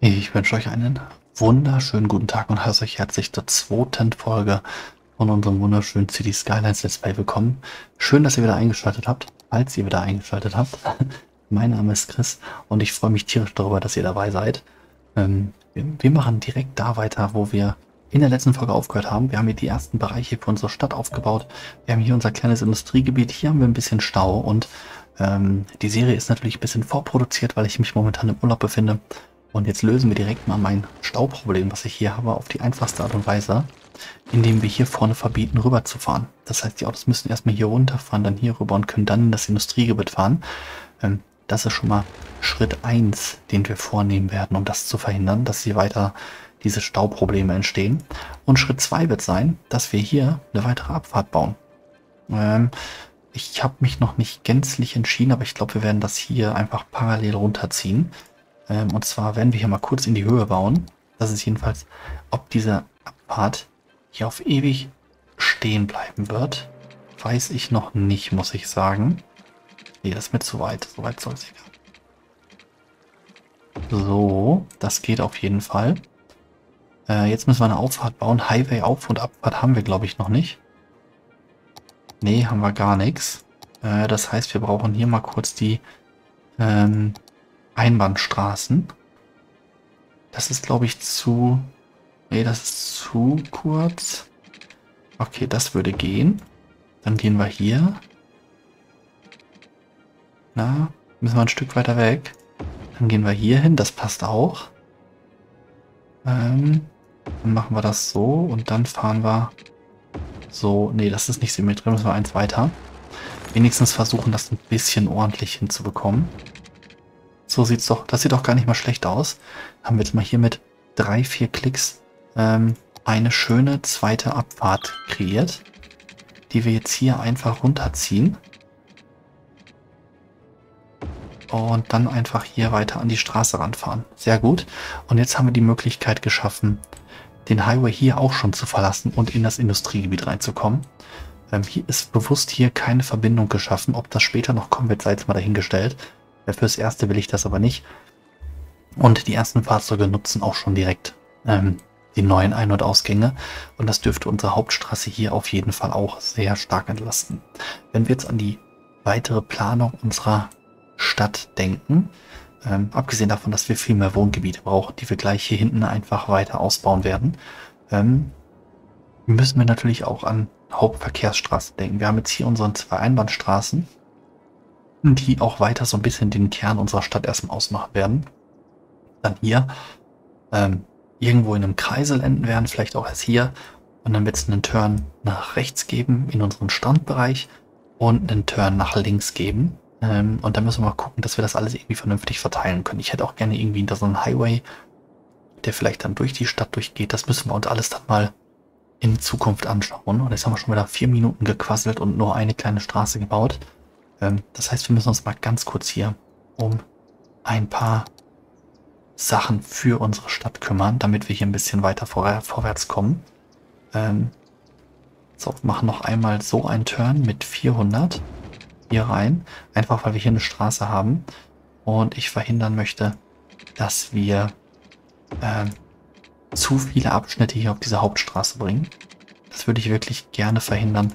Ich wünsche euch einen wunderschönen guten Tag und heiße euch herzlich zur zweiten Folge von unserem wunderschönen City Skylines Let's Play willkommen. Schön, dass ihr wieder eingeschaltet habt, falls ihr wieder eingeschaltet habt. mein Name ist Chris und ich freue mich tierisch darüber, dass ihr dabei seid. Ähm, wir machen direkt da weiter, wo wir in der letzten Folge aufgehört haben. Wir haben hier die ersten Bereiche für unsere Stadt aufgebaut. Wir haben hier unser kleines Industriegebiet. Hier haben wir ein bisschen Stau und ähm, die Serie ist natürlich ein bisschen vorproduziert, weil ich mich momentan im Urlaub befinde. Und jetzt lösen wir direkt mal mein Stauproblem, was ich hier habe, auf die einfachste Art und Weise, indem wir hier vorne verbieten, rüber zu fahren. Das heißt, die Autos müssen erstmal hier runterfahren, dann hier rüber und können dann in das Industriegebiet fahren. Ähm, das ist schon mal Schritt 1, den wir vornehmen werden, um das zu verhindern, dass hier weiter diese Stauprobleme entstehen. Und Schritt 2 wird sein, dass wir hier eine weitere Abfahrt bauen. Ähm, ich habe mich noch nicht gänzlich entschieden, aber ich glaube, wir werden das hier einfach parallel runterziehen. Ähm, und zwar werden wir hier mal kurz in die Höhe bauen. Das ist jedenfalls, ob diese Abfahrt hier auf ewig stehen bleiben wird. Weiß ich noch nicht, muss ich sagen. Nee, das ist mir zu weit. So weit soll es nicht. So, das geht auf jeden Fall. Äh, jetzt müssen wir eine Auffahrt bauen. Highway Auf- und Abfahrt haben wir, glaube ich, noch nicht. Nee, haben wir gar nichts. Äh, das heißt, wir brauchen hier mal kurz die ähm, Einbahnstraßen. Das ist, glaube ich, zu... Nee, das ist zu kurz. Okay, das würde gehen. Dann gehen wir hier. Na, müssen wir ein Stück weiter weg. Dann gehen wir hier hin, das passt auch. Ähm, dann machen wir das so und dann fahren wir so. Nee, das ist nicht symmetrisch, müssen wir eins weiter. Wenigstens versuchen, das ein bisschen ordentlich hinzubekommen. So sieht's doch, das sieht doch gar nicht mal schlecht aus. Haben wir jetzt mal hier mit drei, vier Klicks ähm, eine schöne zweite Abfahrt kreiert, die wir jetzt hier einfach runterziehen. Und dann einfach hier weiter an die Straße ranfahren. Sehr gut. Und jetzt haben wir die Möglichkeit geschaffen, den Highway hier auch schon zu verlassen und in das Industriegebiet reinzukommen. Ähm, hier ist bewusst hier keine Verbindung geschaffen. Ob das später noch kommen wird, sei jetzt mal dahingestellt. Fürs erste will ich das aber nicht. Und die ersten Fahrzeuge nutzen auch schon direkt ähm, die neuen Ein- und Ausgänge. Und das dürfte unsere Hauptstraße hier auf jeden Fall auch sehr stark entlasten. Wenn wir jetzt an die weitere Planung unserer Stadt denken, ähm, abgesehen davon, dass wir viel mehr Wohngebiete brauchen, die wir gleich hier hinten einfach weiter ausbauen werden, ähm, müssen wir natürlich auch an Hauptverkehrsstraßen denken. Wir haben jetzt hier unsere zwei Einbahnstraßen die auch weiter so ein bisschen den Kern unserer Stadt erstmal ausmachen werden. Dann hier ähm, irgendwo in einem Kreisel enden werden, vielleicht auch erst hier. Und dann wird es einen Turn nach rechts geben in unseren Standbereich und einen Turn nach links geben. Ähm, und dann müssen wir mal gucken, dass wir das alles irgendwie vernünftig verteilen können. Ich hätte auch gerne irgendwie so einen Highway, der vielleicht dann durch die Stadt durchgeht. Das müssen wir uns alles dann mal in Zukunft anschauen. Und jetzt haben wir schon wieder vier Minuten gequasselt und nur eine kleine Straße gebaut. Ähm, das heißt, wir müssen uns mal ganz kurz hier um ein paar Sachen für unsere Stadt kümmern, damit wir hier ein bisschen weiter vor, vorwärts kommen. Ähm, so, machen noch einmal so einen Turn mit 400 hier rein. Einfach, weil wir hier eine Straße haben. Und ich verhindern möchte, dass wir ähm, zu viele Abschnitte hier auf diese Hauptstraße bringen. Das würde ich wirklich gerne verhindern,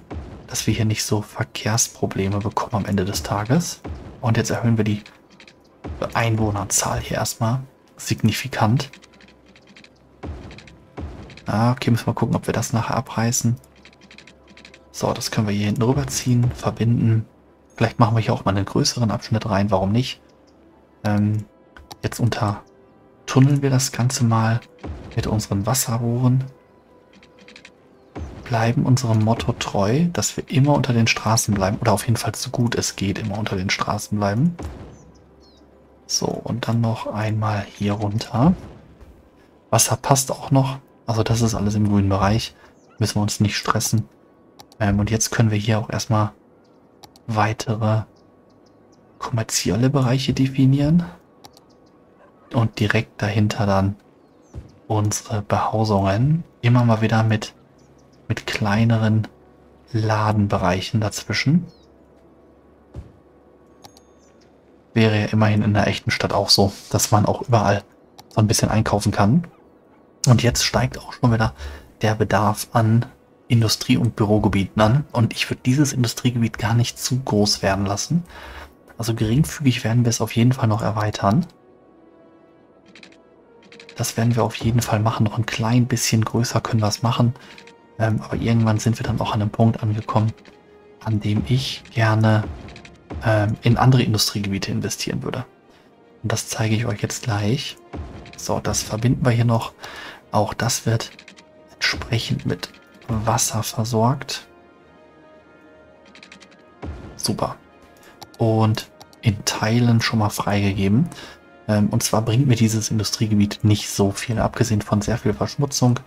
dass wir hier nicht so Verkehrsprobleme bekommen am Ende des Tages. Und jetzt erhöhen wir die Einwohnerzahl hier erstmal signifikant. Ah, okay, müssen wir gucken, ob wir das nachher abreißen. So, das können wir hier hinten rüberziehen, verbinden. Vielleicht machen wir hier auch mal einen größeren Abschnitt rein, warum nicht? Ähm, jetzt untertunneln wir das Ganze mal mit unseren Wasserrohren bleiben unserem Motto treu, dass wir immer unter den Straßen bleiben. Oder auf jeden Fall so gut es geht, immer unter den Straßen bleiben. So, und dann noch einmal hier runter. Wasser passt auch noch. Also das ist alles im grünen Bereich. Müssen wir uns nicht stressen. Ähm, und jetzt können wir hier auch erstmal weitere kommerzielle Bereiche definieren. Und direkt dahinter dann unsere Behausungen. Immer mal wieder mit mit kleineren Ladenbereichen dazwischen. Wäre ja immerhin in der echten Stadt auch so, dass man auch überall so ein bisschen einkaufen kann. Und jetzt steigt auch schon wieder der Bedarf an Industrie- und Bürogebieten an. Und ich würde dieses Industriegebiet gar nicht zu groß werden lassen. Also geringfügig werden wir es auf jeden Fall noch erweitern. Das werden wir auf jeden Fall machen. Noch ein klein bisschen größer können wir es machen. Ähm, aber irgendwann sind wir dann auch an einem Punkt angekommen, an dem ich gerne ähm, in andere Industriegebiete investieren würde. Und das zeige ich euch jetzt gleich. So, das verbinden wir hier noch. Auch das wird entsprechend mit Wasser versorgt. Super. Und in Teilen schon mal freigegeben. Ähm, und zwar bringt mir dieses Industriegebiet nicht so viel, abgesehen von sehr viel Verschmutzung.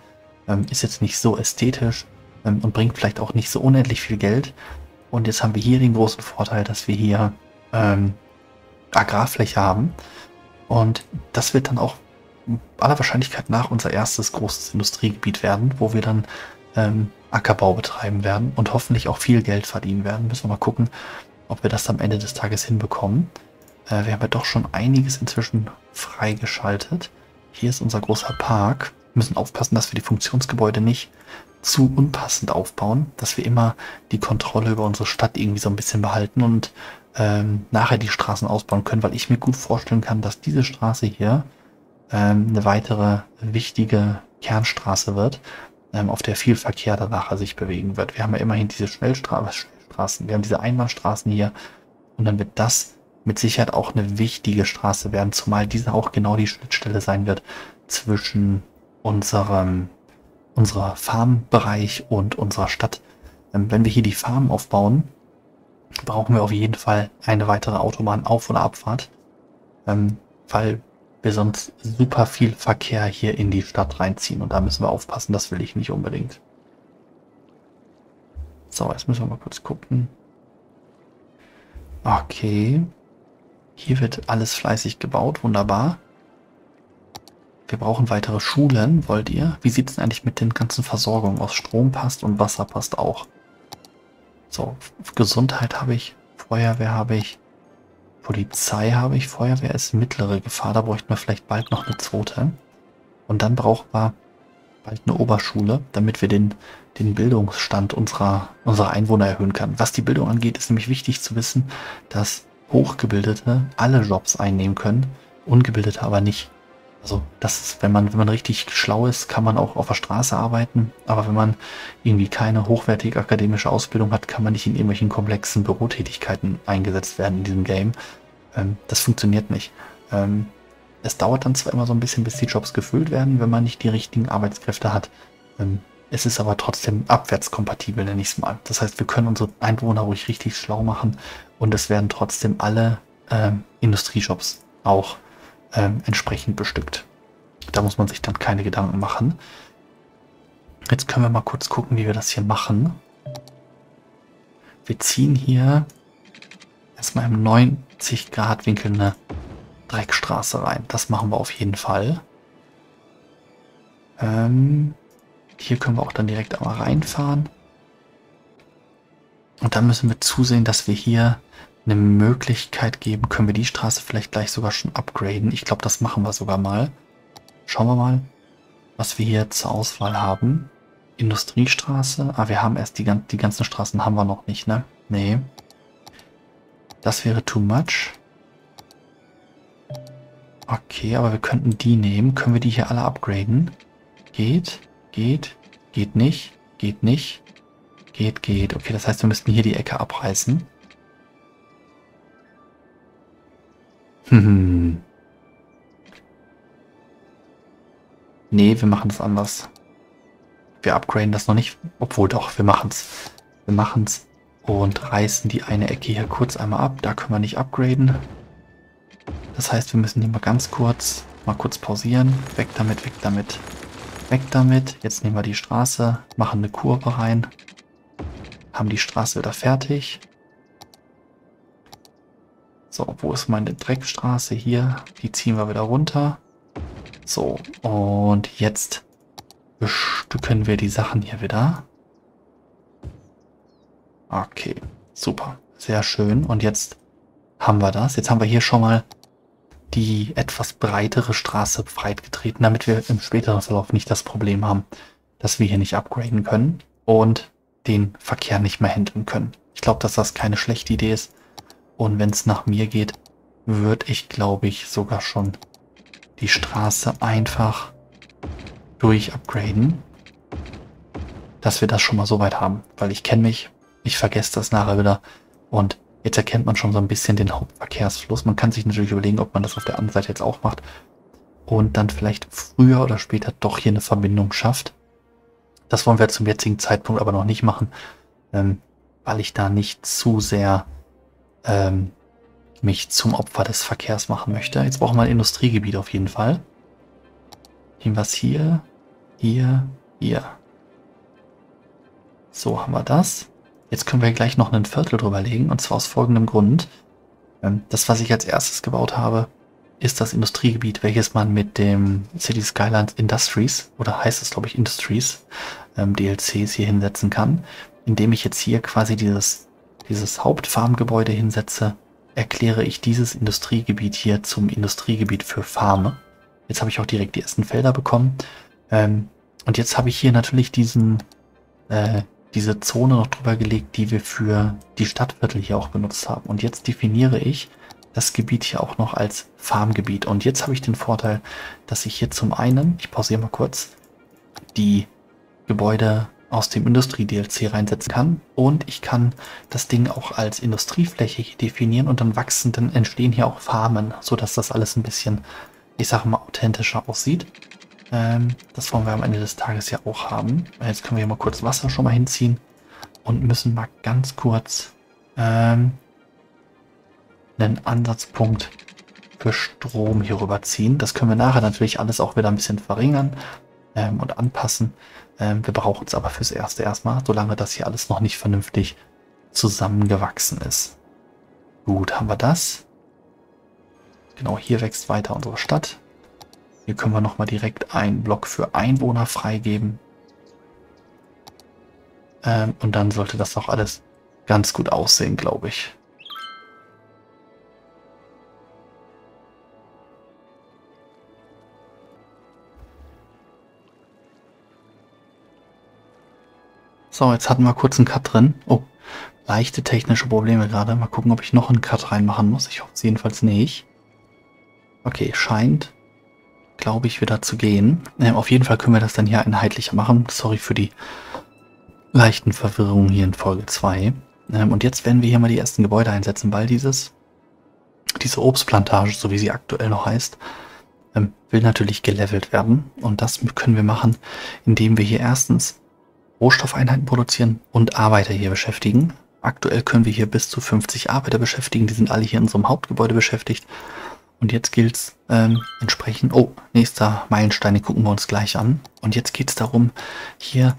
Ähm, ist jetzt nicht so ästhetisch ähm, und bringt vielleicht auch nicht so unendlich viel Geld. Und jetzt haben wir hier den großen Vorteil, dass wir hier ähm, Agrarfläche haben. Und das wird dann auch aller Wahrscheinlichkeit nach unser erstes großes Industriegebiet werden, wo wir dann ähm, Ackerbau betreiben werden und hoffentlich auch viel Geld verdienen werden. Müssen wir mal gucken, ob wir das am Ende des Tages hinbekommen. Äh, wir haben ja doch schon einiges inzwischen freigeschaltet. Hier ist unser großer Park. Müssen aufpassen, dass wir die Funktionsgebäude nicht zu unpassend aufbauen, dass wir immer die Kontrolle über unsere Stadt irgendwie so ein bisschen behalten und ähm, nachher die Straßen ausbauen können, weil ich mir gut vorstellen kann, dass diese Straße hier ähm, eine weitere wichtige Kernstraße wird, ähm, auf der viel Verkehr danach sich bewegen wird. Wir haben ja immerhin diese Schnellstra Schnellstraßen, wir haben diese Einbahnstraßen hier und dann wird das mit Sicherheit auch eine wichtige Straße werden, zumal diese auch genau die Schnittstelle sein wird zwischen unserem unserer Farmbereich und unserer Stadt. Ähm, wenn wir hier die Farm aufbauen, brauchen wir auf jeden Fall eine weitere Autobahn Auf- oder Abfahrt, ähm, weil wir sonst super viel Verkehr hier in die Stadt reinziehen und da müssen wir aufpassen, das will ich nicht unbedingt. So, jetzt müssen wir mal kurz gucken. Okay. Hier wird alles fleißig gebaut, wunderbar. Wir brauchen weitere Schulen, wollt ihr? Wie sieht es eigentlich mit den ganzen Versorgungen aus? Strom passt und Wasser passt auch. So, Gesundheit habe ich, Feuerwehr habe ich, Polizei habe ich, Feuerwehr ist mittlere Gefahr, da bräuchten wir vielleicht bald noch eine zweite. Und dann brauchen wir bald eine Oberschule, damit wir den, den Bildungsstand unserer, unserer Einwohner erhöhen können. Was die Bildung angeht, ist nämlich wichtig zu wissen, dass Hochgebildete alle Jobs einnehmen können, Ungebildete aber nicht. Also das ist, wenn man, wenn man richtig schlau ist, kann man auch auf der Straße arbeiten. Aber wenn man irgendwie keine hochwertige akademische Ausbildung hat, kann man nicht in irgendwelchen komplexen Bürotätigkeiten eingesetzt werden in diesem Game. Ähm, das funktioniert nicht. Ähm, es dauert dann zwar immer so ein bisschen, bis die Jobs gefüllt werden, wenn man nicht die richtigen Arbeitskräfte hat. Ähm, es ist aber trotzdem abwärtskompatibel, nenne ich es mal. Das heißt, wir können unsere Einwohner ruhig richtig schlau machen und es werden trotzdem alle ähm, Industriejobs auch ähm, entsprechend bestückt. Da muss man sich dann keine Gedanken machen. Jetzt können wir mal kurz gucken, wie wir das hier machen. Wir ziehen hier erstmal im 90 Grad Winkel eine Dreckstraße rein. Das machen wir auf jeden Fall. Ähm, hier können wir auch dann direkt einmal reinfahren. Und dann müssen wir zusehen, dass wir hier eine Möglichkeit geben. Können wir die Straße vielleicht gleich sogar schon upgraden? Ich glaube, das machen wir sogar mal. Schauen wir mal, was wir hier zur Auswahl haben. Industriestraße. Ah, wir haben erst die, die ganzen Straßen haben wir noch nicht, ne? Nee. Das wäre too much. Okay, aber wir könnten die nehmen. Können wir die hier alle upgraden? Geht, geht, geht nicht, geht nicht, geht, geht. Okay, das heißt, wir müssten hier die Ecke abreißen. Hm. Nee, wir machen es anders. Wir upgraden das noch nicht. Obwohl doch, wir machen es. Wir machen es und reißen die eine Ecke hier kurz einmal ab. Da können wir nicht upgraden. Das heißt, wir müssen hier mal ganz kurz, mal kurz pausieren. Weg damit, weg damit, weg damit. Jetzt nehmen wir die Straße, machen eine Kurve rein, haben die Straße wieder fertig. So, wo ist meine Dreckstraße? Hier, die ziehen wir wieder runter. So, und jetzt bestücken wir die Sachen hier wieder. Okay, super. Sehr schön. Und jetzt haben wir das. Jetzt haben wir hier schon mal die etwas breitere Straße breit getreten, damit wir im späteren Verlauf nicht das Problem haben, dass wir hier nicht upgraden können und den Verkehr nicht mehr handeln können. Ich glaube, dass das keine schlechte Idee ist. Und wenn es nach mir geht, würde ich, glaube ich, sogar schon die Straße einfach durch upgraden, dass wir das schon mal so weit haben. Weil ich kenne mich, ich vergesse das nachher wieder und jetzt erkennt man schon so ein bisschen den Hauptverkehrsfluss. Man kann sich natürlich überlegen, ob man das auf der anderen Seite jetzt auch macht und dann vielleicht früher oder später doch hier eine Verbindung schafft. Das wollen wir zum jetzigen Zeitpunkt aber noch nicht machen, ähm, weil ich da nicht zu sehr ähm, mich zum Opfer des Verkehrs machen möchte. Jetzt brauchen wir ein Industriegebiet auf jeden Fall. Es hier, hier, hier. So haben wir das. Jetzt können wir gleich noch einen Viertel drüber legen und zwar aus folgendem Grund. Ähm, das, was ich als erstes gebaut habe, ist das Industriegebiet, welches man mit dem City Skylines Industries oder heißt es glaube ich Industries ähm, DLCs hier hinsetzen kann, indem ich jetzt hier quasi dieses, dieses Hauptfarmgebäude hinsetze, erkläre ich dieses Industriegebiet hier zum Industriegebiet für Farme. Jetzt habe ich auch direkt die ersten Felder bekommen. Ähm, und jetzt habe ich hier natürlich diesen, äh, diese Zone noch drüber gelegt, die wir für die Stadtviertel hier auch benutzt haben. Und jetzt definiere ich das Gebiet hier auch noch als Farmgebiet. Und jetzt habe ich den Vorteil, dass ich hier zum einen, ich pausiere mal kurz, die Gebäude aus dem Industrie-DLC reinsetzen kann. Und ich kann das Ding auch als Industriefläche definieren und dann wachsen, dann entstehen hier auch Farmen, sodass das alles ein bisschen, ich sage mal, authentischer aussieht. Ähm, das wollen wir am Ende des Tages ja auch haben. Jetzt können wir hier mal kurz Wasser schon mal hinziehen und müssen mal ganz kurz ähm, einen Ansatzpunkt für Strom hier rüberziehen. Das können wir nachher natürlich alles auch wieder ein bisschen verringern ähm, und anpassen. Ähm, wir brauchen es aber fürs Erste erstmal, solange das hier alles noch nicht vernünftig zusammengewachsen ist. Gut, haben wir das. Genau, hier wächst weiter unsere Stadt. Hier können wir nochmal direkt einen Block für Einwohner freigeben. Ähm, und dann sollte das auch alles ganz gut aussehen, glaube ich. So, jetzt hatten wir kurz einen Cut drin. Oh, leichte technische Probleme gerade. Mal gucken, ob ich noch einen Cut reinmachen muss. Ich hoffe es jedenfalls nicht. Okay, scheint, glaube ich, wieder zu gehen. Äh, auf jeden Fall können wir das dann hier einheitlicher machen. Sorry für die leichten Verwirrungen hier in Folge 2. Ähm, und jetzt werden wir hier mal die ersten Gebäude einsetzen, weil dieses, diese Obstplantage, so wie sie aktuell noch heißt, ähm, will natürlich gelevelt werden. Und das können wir machen, indem wir hier erstens Rohstoffeinheiten produzieren und Arbeiter hier beschäftigen. Aktuell können wir hier bis zu 50 Arbeiter beschäftigen. Die sind alle hier in unserem Hauptgebäude beschäftigt. Und jetzt gilt es ähm, entsprechend... Oh, nächster Meilenstein, den gucken wir uns gleich an. Und jetzt geht es darum, hier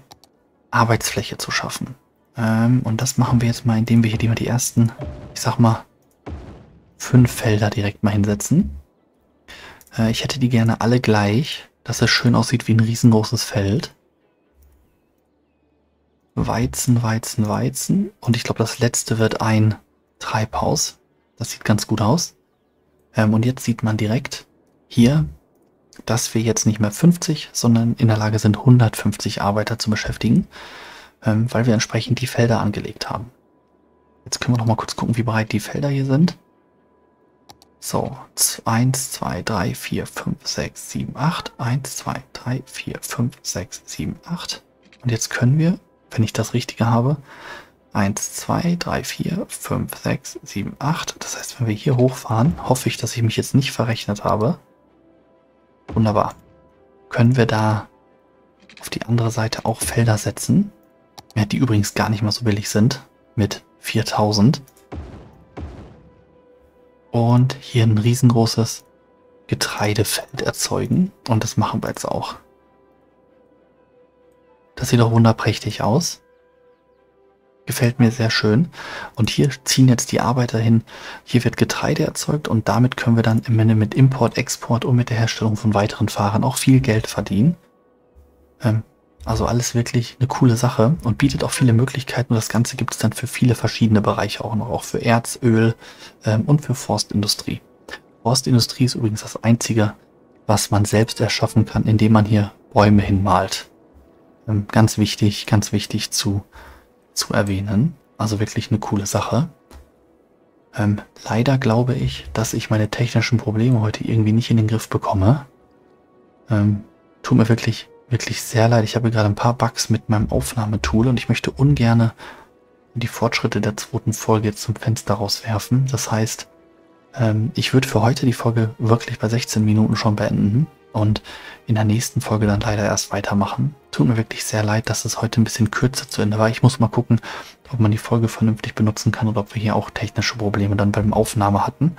Arbeitsfläche zu schaffen. Ähm, und das machen wir jetzt mal, indem wir hier die, ersten, ich sag mal, fünf Felder direkt mal hinsetzen. Äh, ich hätte die gerne alle gleich, dass es schön aussieht wie ein riesengroßes Feld. Weizen, Weizen, Weizen. Und ich glaube, das letzte wird ein Treibhaus. Das sieht ganz gut aus. Ähm, und jetzt sieht man direkt hier, dass wir jetzt nicht mehr 50, sondern in der Lage sind, 150 Arbeiter zu beschäftigen, ähm, weil wir entsprechend die Felder angelegt haben. Jetzt können wir noch mal kurz gucken, wie breit die Felder hier sind. So, 1, 2, 3, 4, 5, 6, 7, 8. 1, 2, 3, 4, 5, 6, 7, 8. Und jetzt können wir wenn ich das Richtige habe. 1, 2, 3, 4, 5, 6, 7, 8. Das heißt, wenn wir hier hochfahren, hoffe ich, dass ich mich jetzt nicht verrechnet habe. Wunderbar. Können wir da auf die andere Seite auch Felder setzen, ja, die übrigens gar nicht mal so billig sind, mit 4000. Und hier ein riesengroßes Getreidefeld erzeugen. Und das machen wir jetzt auch. Das sieht doch wunderprächtig aus. Gefällt mir sehr schön. Und hier ziehen jetzt die Arbeiter hin. Hier wird Getreide erzeugt und damit können wir dann im Ende mit Import, Export und mit der Herstellung von weiteren Fahrern auch viel Geld verdienen. Ähm, also alles wirklich eine coole Sache und bietet auch viele Möglichkeiten. Und das Ganze gibt es dann für viele verschiedene Bereiche auch noch, auch für Erz, Öl ähm, und für Forstindustrie. Forstindustrie ist übrigens das einzige, was man selbst erschaffen kann, indem man hier Bäume hinmalt. Ähm, ganz wichtig, ganz wichtig zu, zu erwähnen. Also wirklich eine coole Sache. Ähm, leider glaube ich, dass ich meine technischen Probleme heute irgendwie nicht in den Griff bekomme. Ähm, tut mir wirklich, wirklich sehr leid. Ich habe gerade ein paar Bugs mit meinem Aufnahmetool und ich möchte ungerne die Fortschritte der zweiten Folge jetzt zum Fenster rauswerfen. Das heißt, ähm, ich würde für heute die Folge wirklich bei 16 Minuten schon beenden und in der nächsten Folge dann leider erst weitermachen. Tut mir wirklich sehr leid, dass es heute ein bisschen kürzer zu Ende war. Ich muss mal gucken, ob man die Folge vernünftig benutzen kann oder ob wir hier auch technische Probleme dann beim Aufnahme hatten.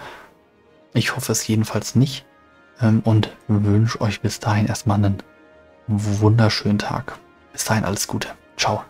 Ich hoffe es jedenfalls nicht ähm, und wünsche euch bis dahin erstmal einen wunderschönen Tag. Bis dahin alles Gute. Ciao.